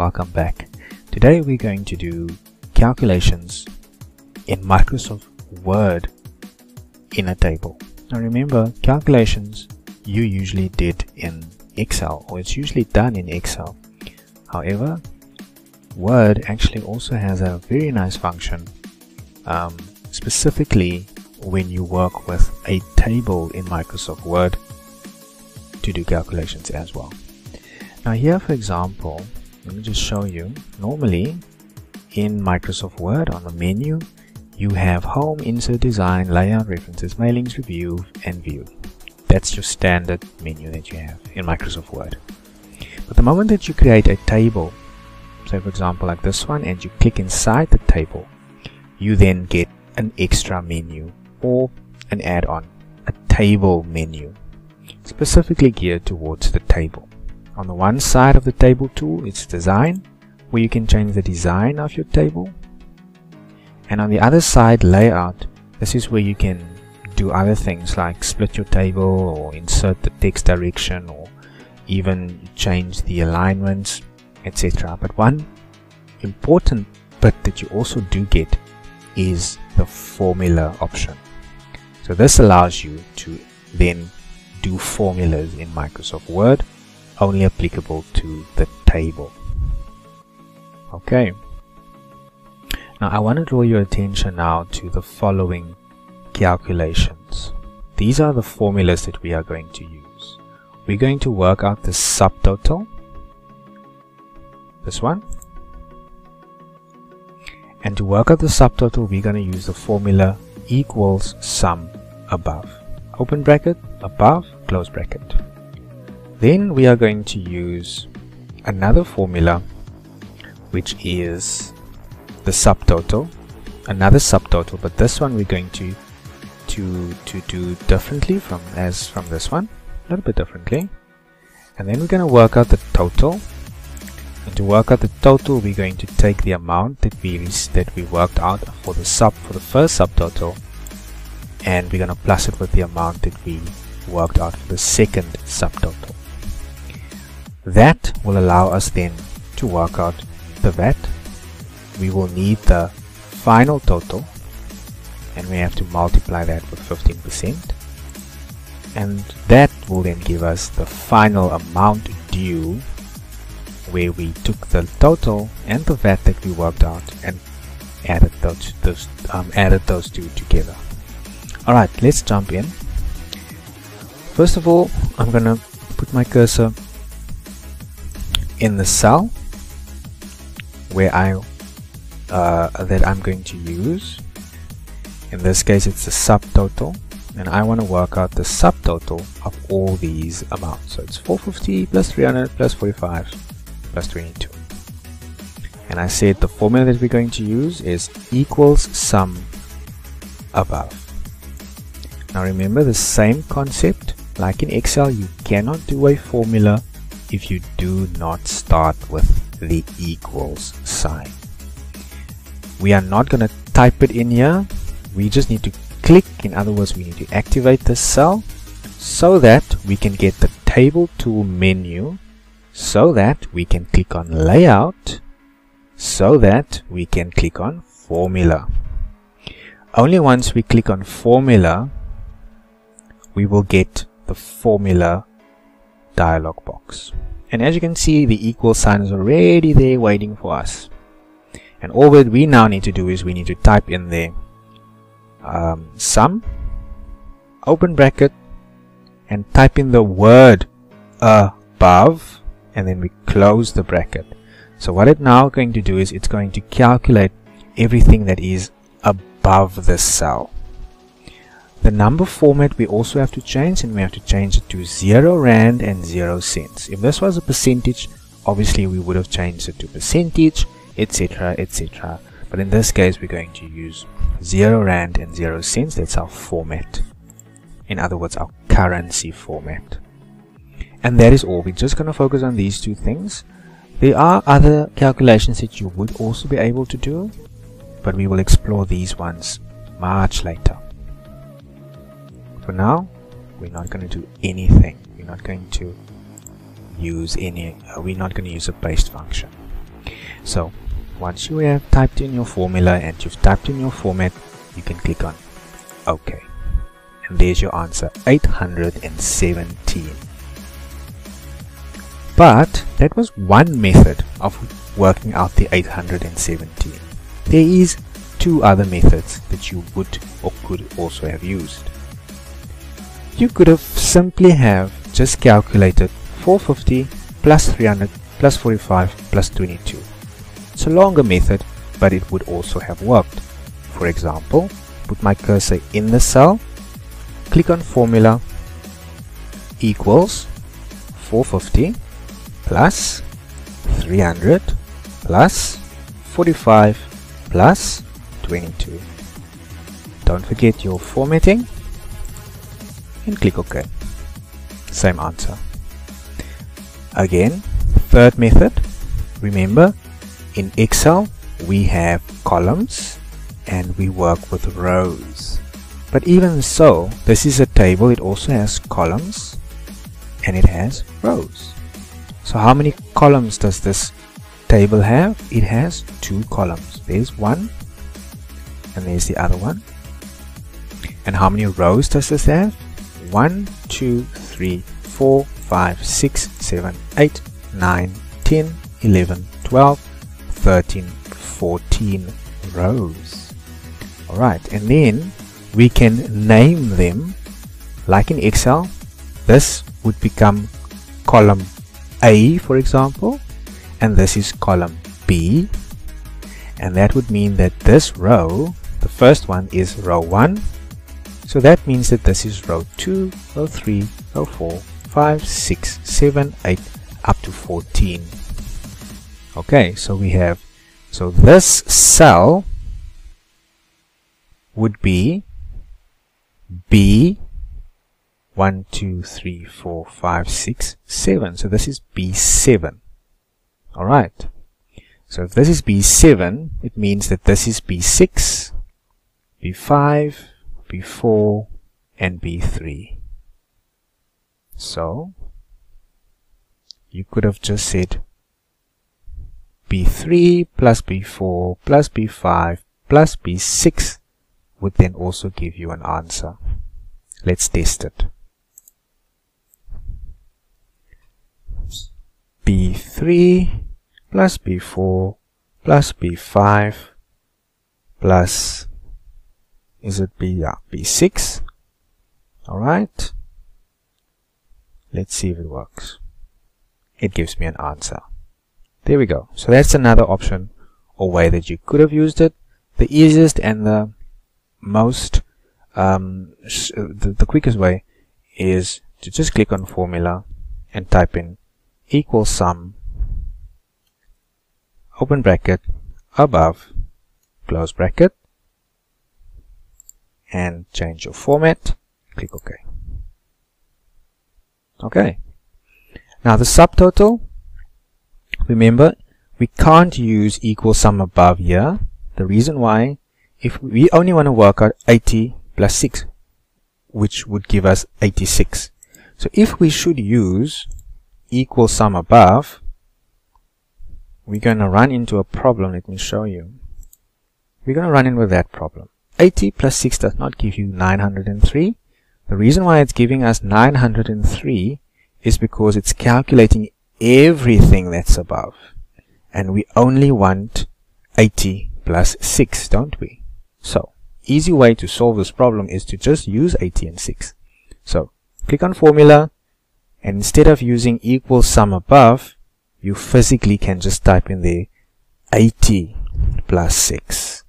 welcome back. Today we're going to do calculations in Microsoft Word in a table. Now remember, calculations you usually did in Excel or it's usually done in Excel. However, Word actually also has a very nice function um, specifically when you work with a table in Microsoft Word to do calculations as well. Now here for example, let me just show you. Normally in Microsoft Word on the menu, you have Home, Insert, Design, Layout, References, Mailings, Review, and View. That's your standard menu that you have in Microsoft Word. But the moment that you create a table, say for example like this one, and you click inside the table, you then get an extra menu or an add-on, a table menu, specifically geared towards the table. On the one side of the table tool, it's design, where you can change the design of your table. And on the other side, layout, this is where you can do other things like split your table or insert the text direction or even change the alignments, etc. But one important bit that you also do get is the formula option. So this allows you to then do formulas in Microsoft Word only applicable to the table. Okay. Now I want to draw your attention now to the following calculations. These are the formulas that we are going to use. We're going to work out the subtotal. This one. And to work out the subtotal, we're going to use the formula equals sum above. Open bracket, above, close bracket. Then we are going to use another formula which is the subtotal. Another subtotal but this one we're going to to to do differently from as from this one a little bit differently. And then we're going to work out the total. And to work out the total we're going to take the amount that we that we worked out for the sub for the first subtotal. And we're going to plus it with the amount that we worked out for the second subtotal that will allow us then to work out the VAT. We will need the final total and we have to multiply that with 15% and that will then give us the final amount due where we took the total and the VAT that we worked out and added those, those um, added those two together. Alright, let's jump in. First of all, I'm gonna put my cursor in the cell where I uh, that I'm going to use. In this case it's the subtotal. And I want to work out the subtotal of all these amounts. So it's 450 plus 300 plus 45 plus 22 and I said the formula that we're going to use is equals sum above. Now remember the same concept. Like in Excel you cannot do a formula if you do not start with the equals sign. We are not going to type it in here. We just need to click. In other words, we need to activate this cell so that we can get the table tool menu so that we can click on layout so that we can click on formula. Only once we click on formula we will get the formula dialog box. And as you can see, the equal sign is already there waiting for us. And all that we now need to do is we need to type in there um, sum, open bracket, and type in the word above, and then we close the bracket. So what it's now going to do is it's going to calculate everything that is above the cell. The number format we also have to change and we have to change it to 0 rand and 0 cents. If this was a percentage, obviously we would have changed it to percentage, etc, etc. But in this case, we're going to use 0 rand and 0 cents. That's our format. In other words, our currency format. And that is all. We're just going to focus on these two things. There are other calculations that you would also be able to do, but we will explore these ones much later for now we're not going to do anything we're not going to use any uh, we're not going to use a paste function So once you have typed in your formula and you've typed in your format, you can click on OK. And there's your answer, 817. But that was one method of working out the 817. There is two other methods that you would or could also have used. You could have simply have just calculated 450 plus 300 plus 45 plus 22. It's a longer method, but it would also have worked. For example, put my cursor in the cell, click on formula equals 450 plus 300 plus 45 plus 22. Don't forget your formatting and click OK. Same answer. Again, third method, remember in Excel we have columns and we work with rows. But even so, this is a table, it also has columns and it has rows. So how many columns does this table have? It has two columns. There's one and there's the other one. And how many rows does this have? 1, 2, 3, 4, 5, 6, 7, 8, 9, 10, 11, 12, 13, 14 rows. Alright, and then we can name them like in Excel. This would become column A, for example, and this is column B. And that would mean that this row, the first one is row 1. So that means that this is row 2, row 3, row 4, 5, 6, 7, 8, up to 14 okay so we have so this cell would be B 1 2 3 4 5 6 7 so this is B7 all right. So if this is B7 it means that this is B6 B5 B4 and B3 so you could have just said b3 plus b4 plus b5 plus b6 would then also give you an answer. Let's test it. b3 plus b4 plus b5 plus is it b yeah, b6 all right let's see if it works it gives me an answer there we go. So that's another option or way that you could have used it. The easiest and the most, um, the, the quickest way is to just click on formula and type in equal sum open bracket above close bracket and change your format click OK okay now the subtotal Remember, we can't use equal sum above here. The reason why, if we only want to work out 80 plus 6, which would give us 86. So if we should use equal sum above, we're going to run into a problem. Let me show you. We're going to run in with that problem. 80 plus 6 does not give you 903. The reason why it's giving us 903 is because it's calculating everything that's above. And we only want 80 plus 6, don't we? So, easy way to solve this problem is to just use 80 and 6. So, click on formula, and instead of using equal sum above, you physically can just type in there 80 plus 6.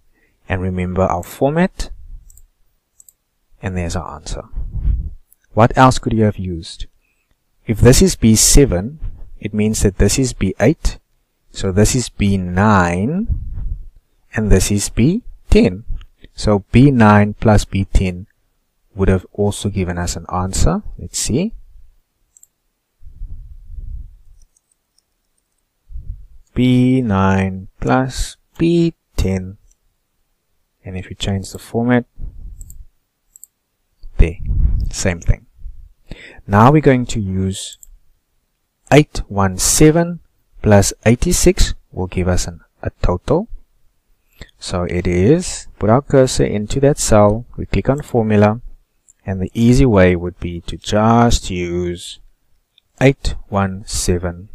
And remember our format, and there's our answer. What else could you have used? If this is B7, it means that this is B8 so this is B9 and this is B10 so B9 plus B10 would have also given us an answer. Let's see. B9 plus B10 and if you change the format there same thing now we're going to use 817 plus 86 will give us an, a total. So it is, put our cursor into that cell, we click on formula, and the easy way would be to just use 817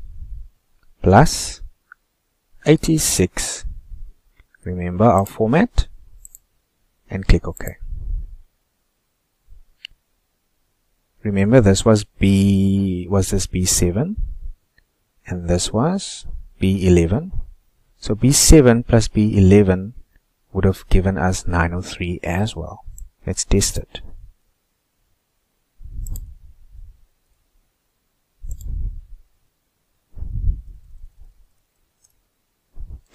plus 86. Remember our format and click OK. Remember this was B, was this B7 and this was B11. So B7 plus B11 would have given us 903 as well. Let's test it.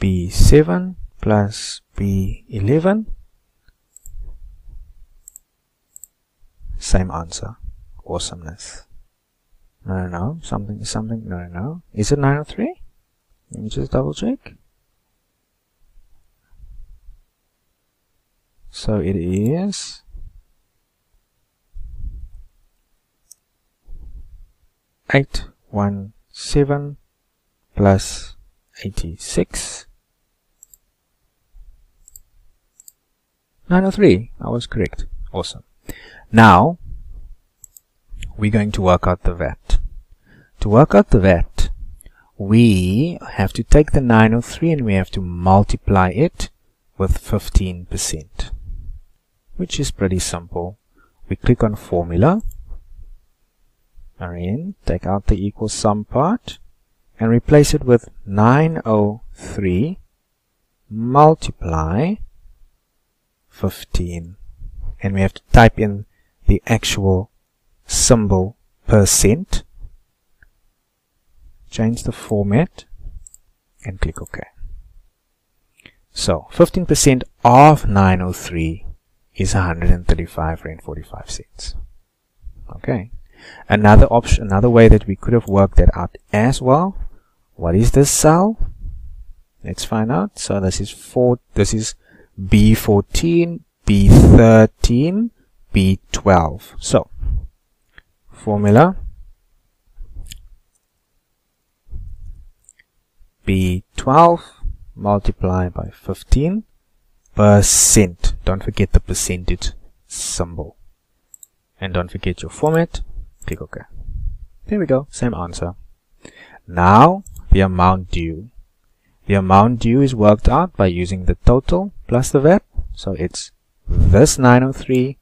B7 plus B11 same answer awesomeness. No, no, no. Something, something. No, no, no. Is it 903? Let me just double check. So it is eight one seven plus eighty six. 903. I was correct. Awesome. Now, we're going to work out the VAT. To work out the VAT, we have to take the 903 and we have to multiply it with 15%, which is pretty simple. We click on formula, and take out the equal sum part, and replace it with 903 multiply 15 and we have to type in the actual symbol percent. Change the format and click OK. So 15% of 903 is 135 rand 45 cents. Okay. Another option another way that we could have worked that out as well. What is this cell? Let's find out. So this is four this is b14 b13 b12 so formula B12 multiplied by 15 percent. Don't forget the percentage symbol. And don't forget your format. Click OK. There we go. Same answer. Now, the amount due. The amount due is worked out by using the total plus the VAT. So it's this 903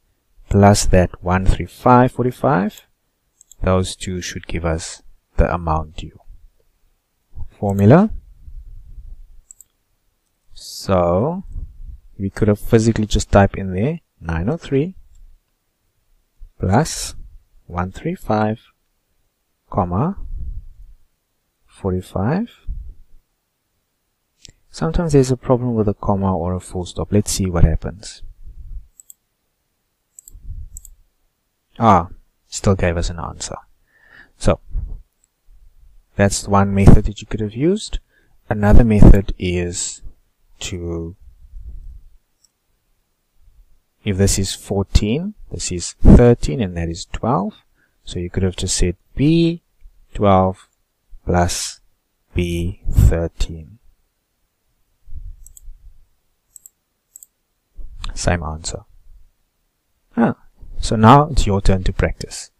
plus that 13545 those two should give us the amount due. Formula. So we could have physically just type in there 903 plus 135 comma 45 sometimes there's a problem with a comma or a full stop let's see what happens ah still gave us an answer. So that's one method that you could have used. Another method is to if this is 14, this is 13 and that is 12. So you could have just said B12 plus B13. Same answer. Ah, so now it's your turn to practice.